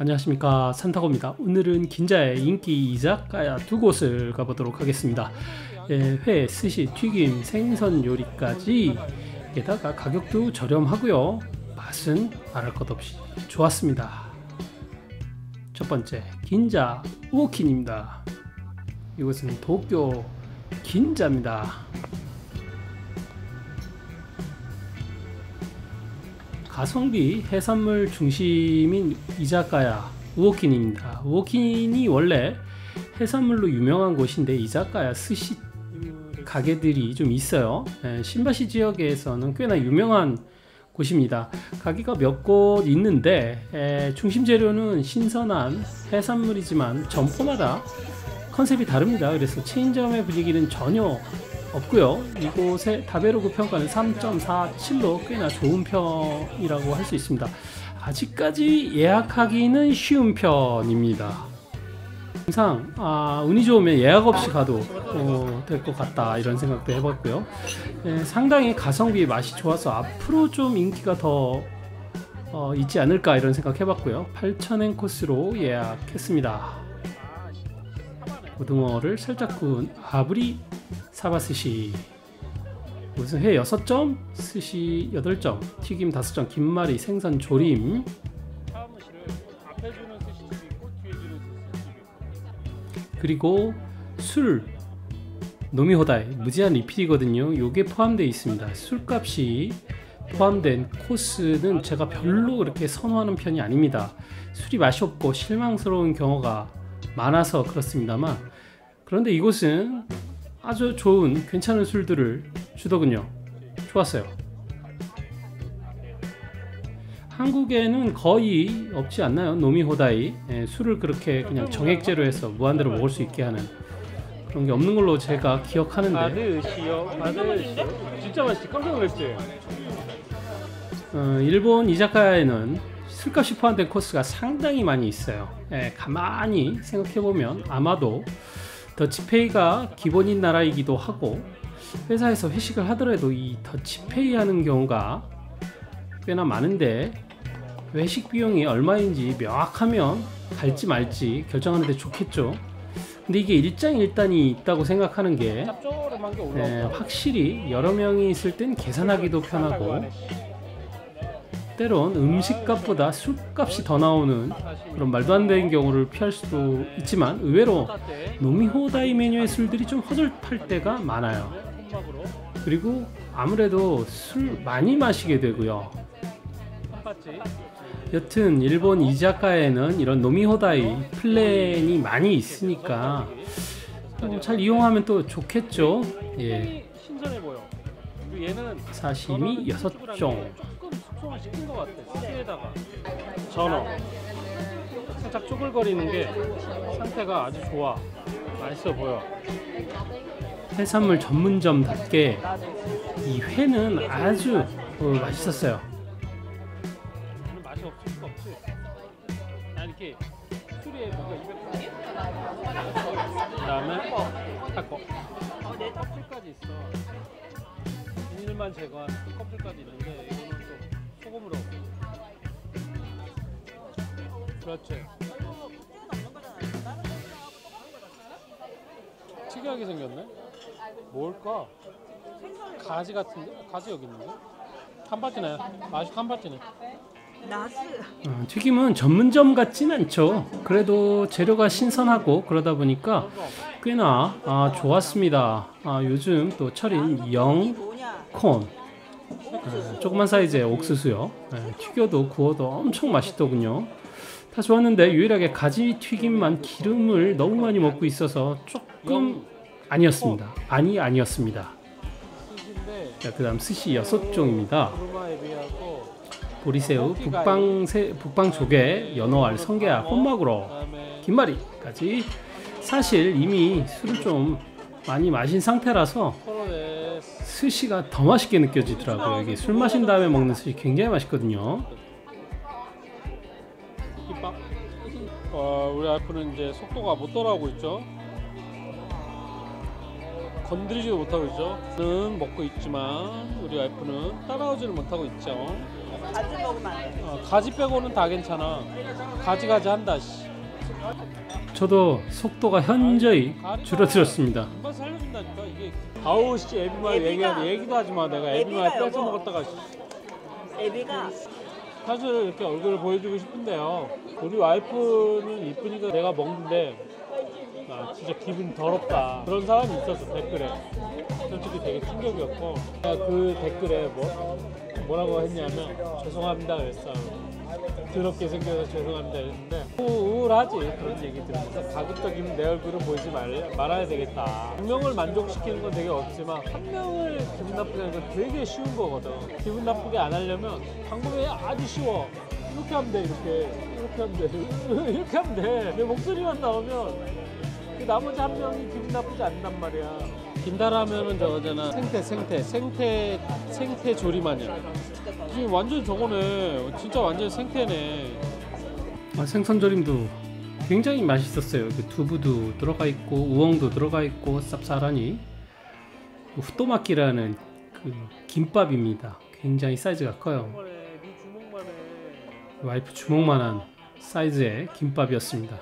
안녕하십니까 산타고입니다. 오늘은 긴자의 인기 이자카야 두 곳을 가보도록 하겠습니다. 예, 회, 스시, 튀김, 생선 요리까지 게다가 가격도 저렴하고요. 맛은 말할 것 없이 좋았습니다. 첫 번째 긴자 우오킨입니다. 이곳은 도쿄 긴자입니다. 가성비 해산물 중심인 이자카야 우오킨입니다. 우오킨이 원래 해산물로 유명한 곳인데 이자카야 스시 가게들이 좀 있어요. 예, 신바시 지역에서는 꽤나 유명한 곳입니다. 가게가 몇 곳 있는데 에, 중심 재료는 신선한 해산물이지만 점포마다 컨셉이 다릅니다. 그래서 체인점의 분위기는 전혀 없고요. 이곳의 다베로그 평가는 3.47로 꽤나 좋은 편이라고 할 수 있습니다. 아직까지 예약하기는 쉬운 편입니다. 항상 아, 운이 좋으면 예약 없이 가도 어, 될것 같다 이런 생각도 해봤고요. 예, 상당히 가성비 맛이 좋아서 앞으로 좀 인기가 더 어, 있지 않을까 이런 생각 해봤고요. 8,000엔 코스로 예약했습니다. 고등어를 살짝 구운 아브리 사바 스시. 무슨 회 6점, 스시 8점, 튀김 5점, 김말이 생선 조림. 그리고 술. 飲み放題. 무제한 리필이거든요. 요게 포함되어 있습니다. 술값이 포함된 코스는 제가 별로 그렇게 선호하는 편이 아닙니다. 술이 맛이 없고 실망스러운 경우가 많아서 그렇습니다만 그런데 이곳은 아주 좋은 괜찮은 술들을 주더군요. 좋았어요. 한국에는 거의 없지 않나요? 노미호다이. 예, 술을 그렇게 그냥 정액제로 해서 무한대로 먹을 수 있게 하는 그런 게 없는 걸로 제가 기억하는데. 마드시요 마드시요 진짜 맛있지. 깜짝 놀랐지? 어, 일본 이자카야에는 술값이 포함된 코스가 상당히 많이 있어요. 예, 가만히 생각해보면 아마도 더치페이가 기본인 나라이기도 하고 회사에서 회식을 하더라도 이 더치페이 하는 경우가 꽤나 많은데 외식 비용이 얼마인지 명확하면 갈지 말지 결정하는데 좋겠죠. 근데 이게 일장일단이 있다고 생각하는 게 예, 올라오고 확실히 여러 명이 있을 땐 계산하기도 편하고 때론 음식값보다 술값이 더 나오는 그런 말도 안 되는 경우를 피할 수도 있지만 의외로 飲み放題 메뉴의 술들이 좀 허접할 때가 많아요. 그리고 아무래도 술 많이 마시게 되고요. 여튼 일본 이자카야에는 이런 飲み放題 플랜이 많이 있으니까 어, 잘 이용하면 또 좋겠죠. 예. 사시미 여섯 종 조금 숙성을 시킨 것 같아 스시에다가. 전어. 살짝 쪼글거리는 게 상태가 아주 좋아. 맛있어 보여. 해산물 전문점답게 이 회는 아주 어, 맛있었어요. 맛이 없을 수가 없지. 나 이렇게 술에 뭔가 입에 그 다음에 타코 껍질까지 있어. 비닐만 제거한 그 껍질까지 있는데 그렇지 특이하게 생겼네 뭘까 가지 같은데 가지 여기 있는데 한바지네 맛이 한바지네 나스 어, 튀김은 전문점 같진 않죠. 그래도 재료가 신선하고 그러다 보니까 꽤나 아, 좋았습니다. 아, 요즘 또 철인 영콘? 아, 조그만 사이즈의 옥수수요. 예, 튀겨도 구워도 엄청 맛있더군요. 다 좋았는데 유일하게 가지 튀김만 기름을 너무 많이 먹고 있어서 조금 아니었습니다. 아니 아니었습니다. 자, 그다음 스시 여섯 종입니다. 오르마 에비하고 보리새우, 북방새, 북방조개, 연어알, 성게알, 혼마구로, 김말이까지 사실 이미 술을 좀 많이 마신 상태라서 스시가 더 맛있게 느껴지더라고요. 이게 술 마신 다음에 먹는 스시 굉장히 맛있거든요. 김밥. 어, 우리 와이프는 이제 속도가 못 따라오고 있죠. 건드리지도 못하고 있죠. 는 먹고 있지만 우리 와이프는 따라오지를 못하고 있죠. 가지 먹으면 안 돼. 어, 가지 빼고는 다 괜찮아. 가지 가지 한다. 씨. 저도 속도가 현저히 줄어들었습니다. 금방 살려준다니까 이게. 아우 씨 에비마 에비가- 얘기 얘기도 하지 마. 내가 에비마 에비가 뺏어. 먹었다가. 씨. 애비가 사실 이렇게 얼굴을 보여주고 싶은데요. 우리 와이프는 이쁘니까 내가 먹는데 아, 진짜 기분 더럽다. 그런 사람이 있었어 댓글에. 솔직히 되게 충격이었고 그 댓글에 뭐 뭐라고 했냐면 죄송합니다 그랬어. 더럽게 생겨서 죄송합니다 했는데 우울하지? 그런 얘기 들으면서 가급적이면 내 얼굴을 보이지 말, 말아야 되겠다. 한 명을 만족시키는 건 되게 어렵지만 한 명을 기분 나쁘게 하는 건 되게 쉬운 거거든. 기분 나쁘게 안 하려면 방법이 아주 쉬워. 이렇게 하면 돼 이렇게. 이렇게 하면 돼. 이렇게 하면 돼 내 목소리만 나오면 그 나머지 한 명이 기분 나쁘지 않단 말이야. 김다라면은 저거잖아 생태 생태 생태 생태 조리마냥 지금 완전 저거네. 진짜 완전 생태네 아, 생선조림도 굉장히 맛있었어요. 그 두부도 들어가 있고 우엉도 들어가 있고 쌉싸라니 후토마키라는 그 김밥입니다. 굉장히 사이즈가 커요. 와이프 주먹만한 사이즈의 김밥이었습니다.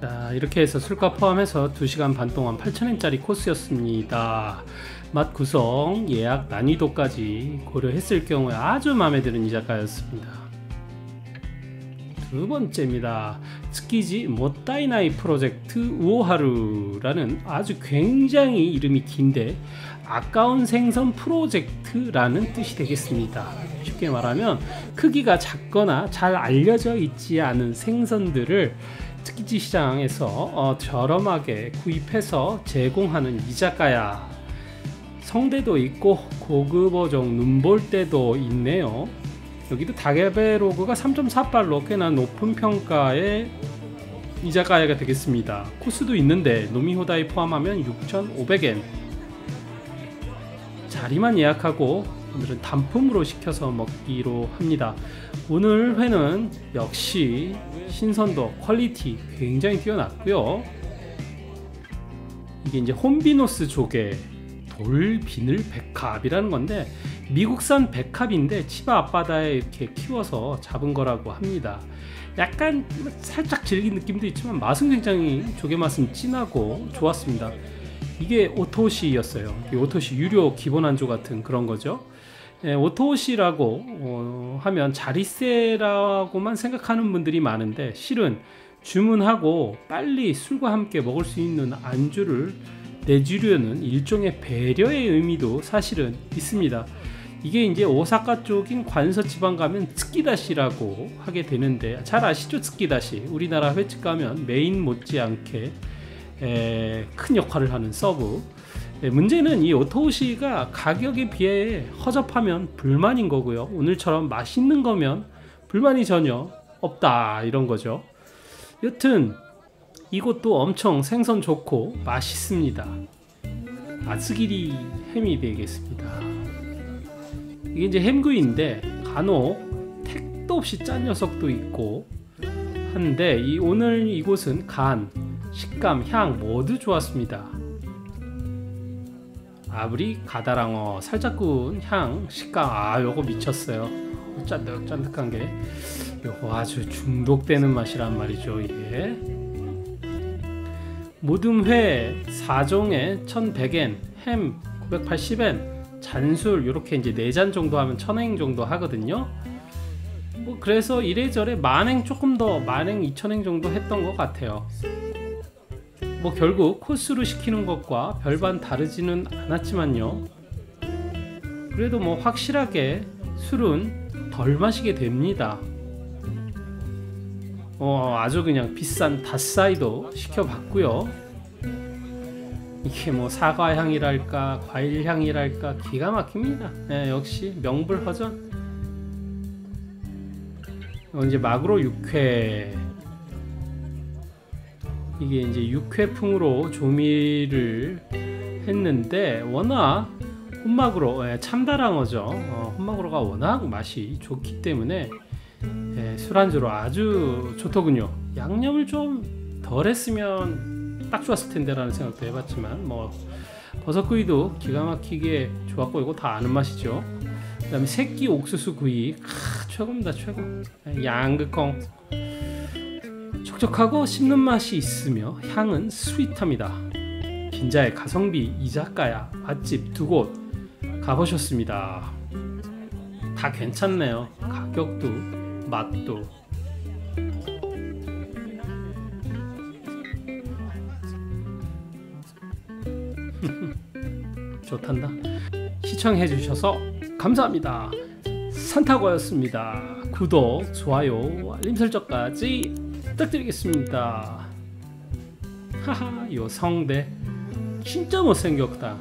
자, 이렇게 해서 술값 포함해서 2시간 반 동안 8,000엔짜리 코스였습니다. 맛 구성, 예약 난이도까지 고려했을 경우에 아주 마음에 드는 이자카야였습니다. 두 번째입니다. 츠키지 모타이나이 프로젝트 우오하루라는 아주 굉장히 이름이 긴데 아까운 생선 프로젝트라는 뜻이 되겠습니다. 쉽게 말하면 크기가 작거나 잘 알려져 있지 않은 생선들을 츠키지 시장에서 어, 저렴하게 구입해서 제공하는 이자카야. 성대도 있고 고급 어종 눈볼대도 있네요. 여기도 타베로그가 3.48로 꽤나 높은 평가의 이자카야가 되겠습니다. 코스도 있는데 飲み放題 포함하면 6,500엔. 자리만 예약하고 오늘은 단품으로 시켜서 먹기로 합니다. 오늘 회는 역시 신선도, 퀄리티 굉장히 뛰어났고요. 이게 이제 ホンビノス 조개 돌 비늘 백합이라는 건데 미국산 백합인데 치바 앞바다에 이렇게 키워서 잡은 거라고 합니다. 약간 살짝 질긴 느낌도 있지만 맛은 굉장히 조개 맛은 진하고 좋았습니다. 이게 お通し였어요. 이 お通し 유료 기본 안주 같은 그런 거죠. 예, お通し라고 어, 하면 자리세라고만 생각하는 분들이 많은데 실은 주문하고 빨리 술과 함께 먹을 수 있는 안주를 내주려는 일종의 배려의 의미도 사실은 있습니다. 이게 이제 오사카 쪽인 관서 지방 가면 츠키다시라고 하게 되는데 잘 아시죠? 突き出し. 우리나라 횟집 가면 메인 못지않게 에, 큰 역할을 하는 서브. 네, 문제는 이 お通し가 가격에 비해 허접하면 불만인 거고요. 오늘처럼 맛있는 거면 불만이 전혀 없다 이런 거죠. 여튼 이것도 엄청 생선 좋고 맛있습니다 厚切り 햄이 되겠습니다 이게 이제 햄구이인데 간혹 택도 없이 짠 녀석도 있고 한데 이 오늘 이곳은 간, 식감, 향 모두 좋았습니다. 아브리 가다랑어 살짝 구운 향, 식감 아 요거 미쳤어요. 짠득짠득한 게 요거 아주 중독되는 맛이란 말이죠 이게. 모듬회 4종에 1100엔, 햄 980엔, 잔술 이렇게 이제 4잔 정도 하면 1000엔 정도 하거든요. 뭐 그래서 이래저래 만행 조금 더 만행 2천행 정도 했던 것 같아요. 뭐 결국 코스로 시키는 것과 별반 다르지는 않았지만요. 그래도 뭐 확실하게 술은 덜 마시게 됩니다. 어 아주 그냥 비싼 닷사이도 시켜봤고요. 이게 뭐 사과 향이랄까 과일 향이랄까 기가 막힙니다. 네, 역시 명불허전. 어, 이제 마그로 육회 이게 이제 육회풍으로 조미를 했는데 워낙 혼마그로 예, 참다랑어죠. 어, 혼마그로가 워낙 맛이 좋기 때문에 예, 술안주로 아주 좋더군요. 양념을 좀 덜 했으면 딱 좋았을 텐데라는 생각도 해봤지만 뭐 버섯구이도 기가 막히게 좋았고 이거 다 아는 맛이죠. 그다음에 새끼 옥수수 구이 크, 최고입니다 최고. 양극콩 촉촉하고 씹는 맛이 있으며 향은 스윗합니다. 긴자의 가성비 이자카야 맛집 두 곳 가보셨습니다. 다 괜찮네요. 가격도 맛도 좋단다. 시청해 주셔서 감사합니다. 산타고였습니다. 구독, 좋아요, 알림 설정까지 부탁드리겠습니다. 하하, 요 성대 진짜 못생겼다.